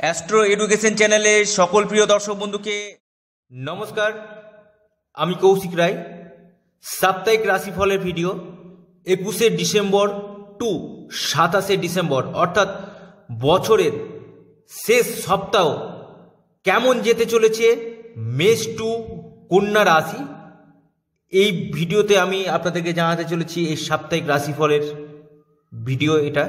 Astro education চ্যানেলে সকল প্রিয় দর্শক বন্ধুকে নমস্কার, আমি কৌশিক রায়। সাপ্তাহিক রাশিফলের ভিডিও একুশে ডিসেম্বর টু সাতাশে ডিসেম্বর, অর্থাৎ বছরের শেষ সপ্তাহ কেমন যেতে চলেছে মেষ টু কন্যা রাশি, এই ভিডিওতে আমি আপনাদেরকে জানাতে চলেছি এই সাপ্তাহিক রাশিফলের ভিডিও এটা।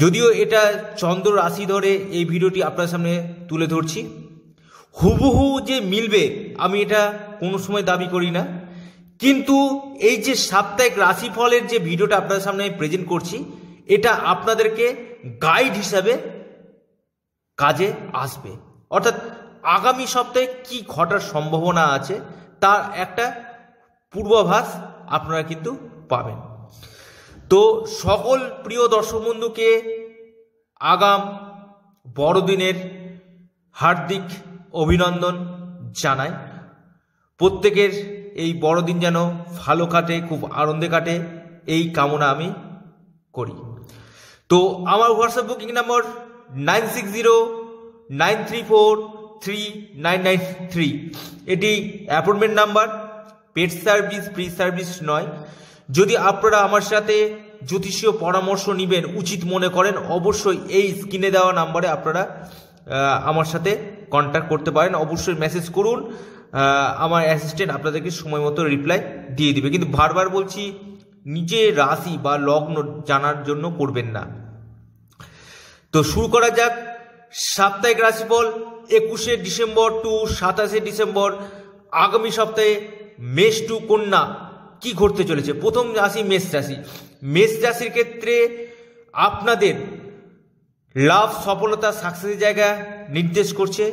যদিও এটা চন্দ্র রাশি ধরে এই ভিডিওটি আপনার সামনে তুলে ধরছি। হুবহু যে মিলবে, আমি এটা কোনো সময় দাবি করি না। কিন্তু এই যে সাপ্তাহিক রাশিফলের যে ভিডিওটা আপনাদের সামনে আমি প্রেজেন্ট করছি, এটা আপনাদেরকে গাইড হিসাবে কাজে আসবে। অর্থাৎ আগামী সপ্তাহে কি ঘটার সম্ভাবনা আছে, তার একটা পূর্বাভাস আপনারা কিন্তু পাবেন। তো সকল প্রিয় দর্শক বন্ধুকে আগাম বড়দিনের হার্দিক অভিনন্দন জানাই। প্রত্যেকের এই বড়দিন যেন ভালো কাটে, খুব আনন্দে কাটে, এই কামনা আমি করি। তো আমার WhatsApp booking number nine six zero nine three four three nine nine three এটি appointment number paid service free service নয়। যদি আপনারা আমার সাথে জ্যোতিষীয় পরামর্শ নেবেন, উচিত মনে করেন, অবশ্যই এই স্ক্রিনে দেওয়া নাম্বারে আপনারা আমার সাথে কন্ট্যাক্ট করতে পারেন। অবশ্যই মেসেজ করুন আমার অ্যাসিস্ট্যান্ট আপনাদেরকে সময় মতো রিপ্লাই দিয়ে দিবে। কিন্তু বারবার বলছি, নিজে রাশি বা লগ্ন জানার জন্য করবেন না। তো শুরু করা যাক। সাপ্তাহিক রাশিফল একুশে ডিসেম্বর টু সাতাশে ডিসেম্বর। আগামী সপ্তাহে মেষ টু কন্যা। কি ঘটতে চলেছে? প্রথম রাশি মেষ রাশি। মেষ রাশির ক্ষেত্রে আপনাদের লাভ, সফলতা সাকসেসের জায়গা নির্দেশ করছে।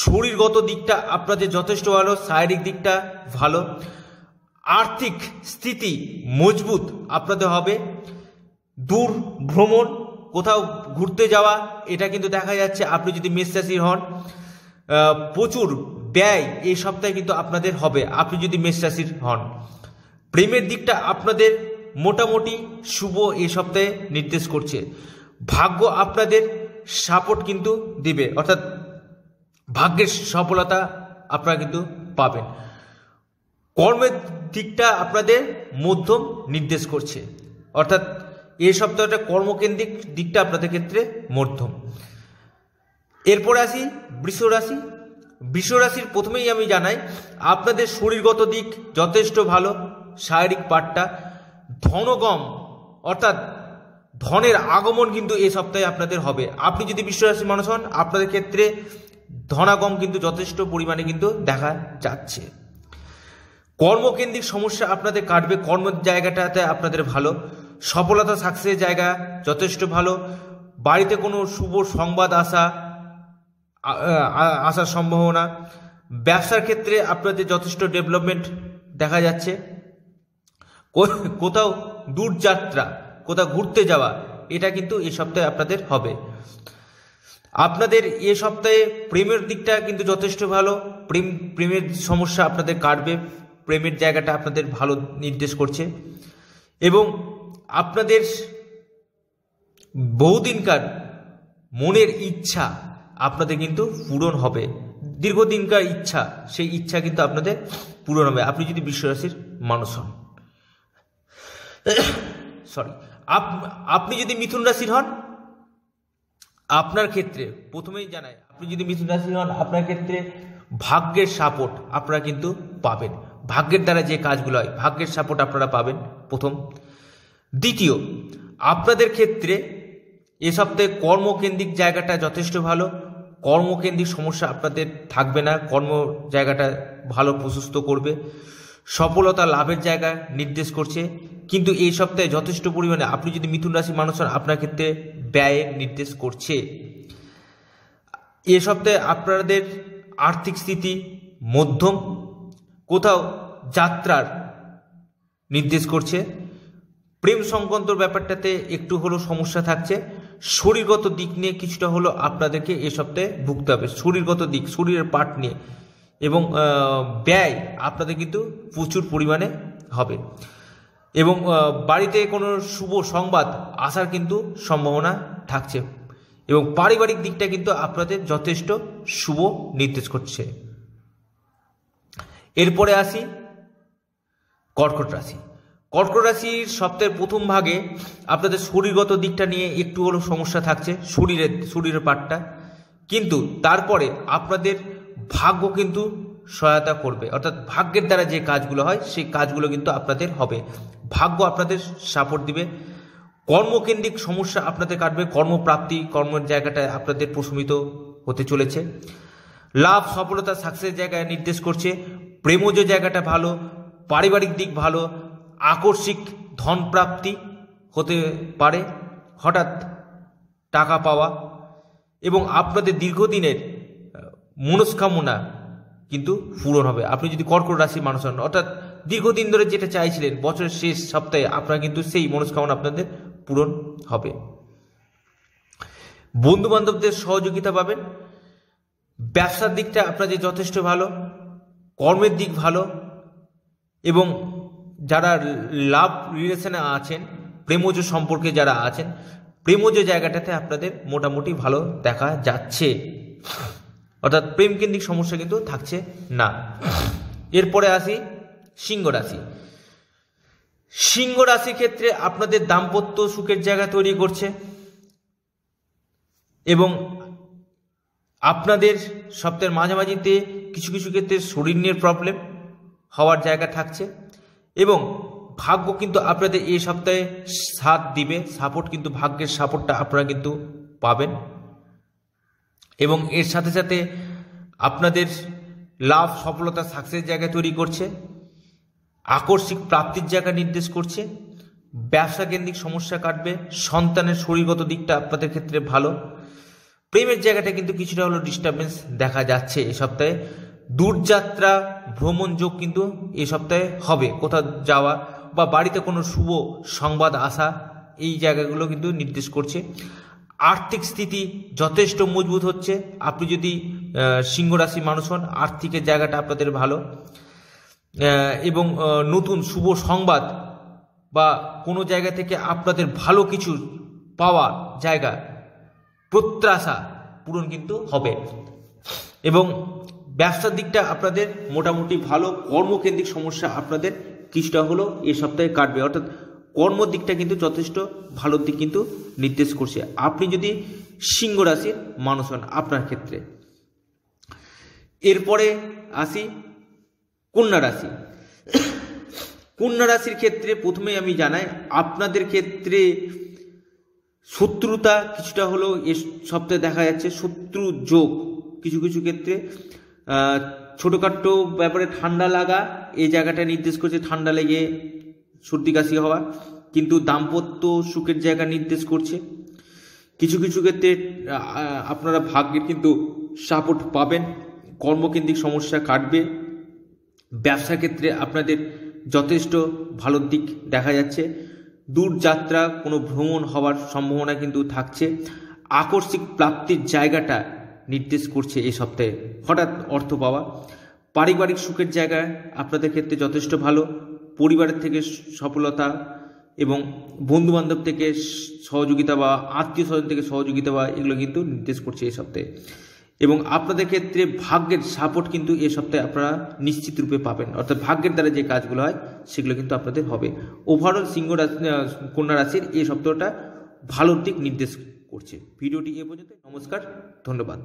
শরীরগত দিকটা আপনাদের যথেষ্ট ভালো, শারীরিক দিকটা ভালো। আর্থিক স্থিতি মজবুত আপনাদের হবে। দূর ভ্রমণ, কোথাও ঘুরতে যাওয়া, এটা কিন্তু দেখা যাচ্ছে আপনি যদি মেষ রাশির হন প্রচুর ব্যয় এই সপ্তাহে কিন্তু আপনাদের হবে, আপনি যদি মেষ রাশির হন। প্রেমের দিকটা আপনাদের মোটামুটি শুভ এই সপ্তাহে নির্দেশ করছে। ভাগ্য আপনাদের সাপোর্ট কিন্তু দিবে। অর্থাৎ ভাগ্যের সফলতা আপনারা কিন্তু পাবেন। কর্মের দিকটা আপনাদের মধ্যম নির্দেশ করছে। অর্থাৎ এই সপ্তাহটা কর্মকেন্দ্রিক দিকটা আপনাদের ক্ষেত্রে মধ্যম। এরপরে আসি বৃষ রাশি। বৃষ রাশির প্রথমেই আমি জানাই, আপনাদের শরীরগত দিক যথেষ্ট ভালো। শারীরিক পাঠটা, ধনগম, অর্থাৎ ধনের আগমন কিন্তু এই সপ্তাহে আপনাদের হবে। আপনি যদি বিশ্বরাশির মানুষ হন, আপনাদের ক্ষেত্রে ধনাগম কিন্তু যথেষ্ট পরিমাণে কিন্তু দেখা যাচ্ছে। কর্মকেন্দ্রিক সমস্যা আপনাদের কাটবে কর্মের জায়গাটাতে আপনাদের ভালো। সফলতা সাকসেসের জায়গা যথেষ্ট ভালো। বাড়িতে কোনো শুভ সংবাদ আসা আসার সম্ভাবনা। ব্যবসার ক্ষেত্রে আপনাদের যথেষ্ট ডেভেলপমেন্ট দেখা যাচ্ছে। কোথাও দূর যাত্রা, কোথাও ঘুরতে যাওয়া, এটা কিন্তু এ সপ্তাহে আপনাদের হবে। আপনাদের এ সপ্তাহে প্রেমের দিকটা কিন্তু যথেষ্ট ভালো। প্রেম, প্রেমের সমস্যা আপনাদের কাটবে, প্রেমের জায়গাটা আপনাদের ভালো নির্দেশ করছে। এবং আপনাদের বহুদিনকার মনের ইচ্ছা আপনাদের কিন্তু পূরণ হবে। দীর্ঘদিনকার ইচ্ছা, সেই ইচ্ছা কিন্তু আপনাদের পূরণ হবে। আপনি যদি বিশ্বরাশির মানুষ হন। সরি আপনি যদি মিথুন রাশির হন, আপনার ক্ষেত্রে, প্রথমেই জানাই, আপনি যদি মিথুন রাশির হন, আপনার ক্ষেত্রে ভাগ্যের সাপোর্ট আপনারা কিন্তু পাবেন। ভাগ্যের দ্বারা যে কাজগুলো হয়, ভাগ্যের সাপোর্ট আপনারা পাবেন প্রথম। দ্বিতীয়, আপনাদের ক্ষেত্রে এ সপ্তাহে কর্মকেন্দ্রিক জায়গাটা যথেষ্ট ভালো। কর্মকেন্দ্রিক সমস্যা আপনাদের থাকবে না, কর্ম জায়গাটা ভালো, প্রশস্ত করবে। সফলতা লাভের জায়গা নির্দেশ করছে। কিন্তু এই সপ্তাহে যথেষ্ট পরিমাণে আপনি যদি মিথুন রাশি মানুষ হন, আপনার ক্ষেত্রে ব্যয়ের নির্দেশ করছে। এ সপ্তাহে আপনাদের আর্থিক স্থিতি মধ্যম, কোথাও যাত্রার নির্দেশ করছে। প্রেম সংক্রান্ত ব্যাপারটাতে একটু হলেও সমস্যা থাকছে। শরীরগত দিক নিয়ে কিছুটা হলো আপনাদেরকে এ সপ্তাহে ভুগতে হবে। শরীরগত দিক, শরীরের পাট নিয়ে এবং ব্যয় আপনাদের কিন্তু প্রচুর পরিমাণে হবে। এবং বাড়িতে কোনো শুভ সংবাদ আসার কিন্তু সম্ভাবনা থাকছে। এবং পারিবারিক দিকটা কিন্তু আপনাদের যথেষ্ট শুভ নির্দেশ করছে। এরপরে আসি কর্কট রাশি। কর্কট রাশির সপ্তাহের প্রথম ভাগে আপনাদের শরীরগত দিকটা নিয়ে একটু হলেও সমস্যা থাকছে, শরীরের শরীরের পাটটা কিন্তু তারপরে আপনাদের ভাগ্য কিন্তু সহায়তা করবে। অর্থাৎ ভাগ্যের দ্বারা যে কাজগুলো হয়, সেই কাজগুলো কিন্তু আপনাদের হবে। ভাগ্য আপনাদের সাপোর্ট দিবে। কর্মকেন্দ্রিক সমস্যা আপনাদের কাটবে। কর্মপ্রাপ্তি, কর্মের জায়গাটায় আপনাদের প্রশমিত হতে চলেছে। লাভ, সফলতা সাকসেস জায়গায় নির্দেশ করছে। প্রেমজ জায়গাটা ভালো, পারিবারিক দিক ভালো, আকস্মিক ধনপ্রাপ্তি হতে পারে। হঠাৎ টাকা পাওয়া এবং আপনাদের দীর্ঘদিনের মনস্কামনা কিন্তু পূরণ হবে। আপনি যদি কর্কট রাশির মানুষ হন, অর্থাৎ দীর্ঘদিন ধরে যেটা চাইছিলেন, বছরের শেষ সপ্তাহে আপনার কিন্তু সেই মনস্কামনা আপনাদের পূরণ হবে। বন্ধু বান্ধবদের সহযোগিতা পাবেন। ব্যবসার দিকটা আপনাদের যথেষ্ট ভালো, কর্মের দিক ভালো, এবং যারা লাভ রিলেশনে আছেন, প্রেমজ সম্পর্কে যারা আছেন, প্রেমজ জায়গাটাতে আপনাদের মোটামুটি ভালো দেখা যাচ্ছে। অর্থাৎ প্রেমকেন্দ্রিক সমস্যা কিন্তু থাকছে না। এরপরে আসি সিংহ রাশি। সিংহ রাশির ক্ষেত্রে আপনাদের দাম্পত্য সুখের জায়গা তৈরি করছে এবং আপনাদের সপ্তাহের মাঝামাঝিতে কিছু কিছু ক্ষেত্রে শরীর নিয়ে প্রবলেম হওয়ার জায়গা থাকছে এবং ভাগ্য কিন্তু আপনাদের এই সপ্তাহে সাথ দিবে সাপোর্ট কিন্তু ভাগ্যের সাপোর্টটা আপনারা কিন্তু পাবেন। এবং এর সাথে সাথে আপনাদের লাভ, সফলতা সাকসেস জায়গা তৈরি করছে আকস্মিক প্রাপ্তির জায়গা নির্দেশ করছে ব্যবসা কেন্দ্রিক সমস্যা কাটবে, সন্তানের শরীরগত দিকটা আপনাদের ক্ষেত্রে ভালো। প্রেমের জায়গাটা কিন্তু কিছুটা হলো ডিস্টারবেন্স দেখা যাচ্ছে এ সপ্তাহে। দূরযাত্রা, ভ্রমণ যোগ কিন্তু এ সপ্তাহে হবে। কোথাও যাওয়া বা বাড়িতে কোনো শুভ সংবাদ আসা এই জায়গাগুলো কিন্তু নির্দেশ করছে। আর্থিক স্থিতি যথেষ্ট মজবুত হচ্ছে। আপনি যদি সিংহ রাশি মানুষ হন, আর্থিকের জায়গাটা আপনাদের ভালো। এবং নতুন শুভ সংবাদ বা কোনো জায়গা থেকে আপনাদের ভালো কিছু পাওয়ার জায়গা, প্রত্যাশা পূরণ কিন্তু হবে। এবং ব্যবসার দিকটা আপনাদের মোটামুটি ভালো, কর্মকেন্দ্রিক সমস্যা আপনাদের কিছুটা হলেও এ সপ্তাহে কাটবে। অর্থাৎ কর্ম দিকটা কিন্তু যথেষ্ট, ভালো দিক কিন্তু নির্দেশ করছে। আপনি যদি সিংহ রাশির মানুষ হন আপনার ক্ষেত্রে। এরপরে আসি কন্যা রাশি। কন্যা রাশির ক্ষেত্রে প্রথমে আমি জানাই, আপনাদের ক্ষেত্রে শত্রুতা কিছুটা হলেও এ সপ্তাহে দেখা যাচ্ছে শত্রু যোগ। কিছু কিছু ক্ষেত্রে ছোটোখাটো ব্যাপারে ঠান্ডা লাগা, এই জায়গাটা নির্দেশ করছে ঠান্ডা লেগে সর্দি কাশি হওয়া, কিন্তু দাম্পত্য সুখের জায়গা নির্দেশ করছে। কিছু কিছু ক্ষেত্রে আপনারা ভাগ্যের কিন্তু সাপোর্ট পাবেন, কর্মকেন্দ্রিক সমস্যা কাটবে। ব্যবসা ক্ষেত্রে আপনাদের যথেষ্ট ভালো দিক দেখা যাচ্ছে। দূর যাত্রা, কোনো ভ্রমণ হওয়ার সম্ভাবনা কিন্তু থাকছে। আকস্মিক প্রাপ্তির জায়গাটা নির্দেশ করছে এই সপ্তাহে, হঠাৎ অর্থ পাওয়া। পারিবারিক সুখের জায়গা আপনাদের ক্ষেত্রে যথেষ্ট ভালো। পরিবারের থেকে সফলতা এবং বন্ধু বান্ধব থেকে সহযোগিতা বা আত্মীয় স্বজন থেকে সহযোগিতা বা এগুলো কিন্তু নির্দেশ করছে এই সপ্তাহে। এবং আপনাদের ক্ষেত্রে ভাগ্যের সাপোর্ট কিন্তু এ সপ্তাহে আপনারা নিশ্চিত রূপে পাবেন। অর্থাৎ ভাগ্যের দ্বারা যে কাজগুলো হয়, সেগুলো কিন্তু আপনাদের হবে। ওভারঅল সিংহ রাশি কন্যা রাশির এই সপ্তাহটা ভালোর দিক নির্দেশ করছে। ভিডিওটি এ পর্যন্ত নমস্কার, ধন্যবাদ।